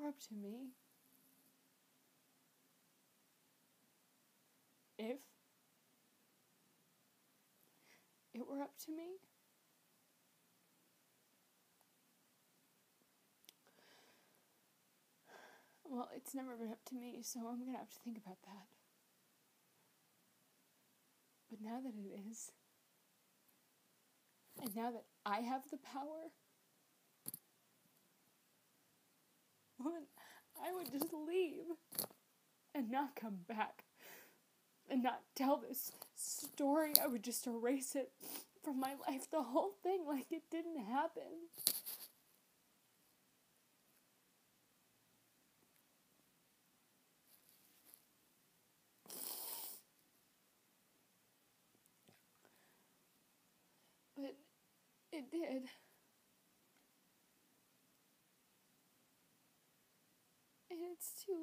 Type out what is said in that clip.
were up to me, if it were up to me, well, it's never been up to me, so I'm gonna have to think about that. But now that it is, and now that I have the power, I would just leave and not come back and not tell this story. I would just erase it from my life, the whole thing, like it didn't happen. But it did. It's too.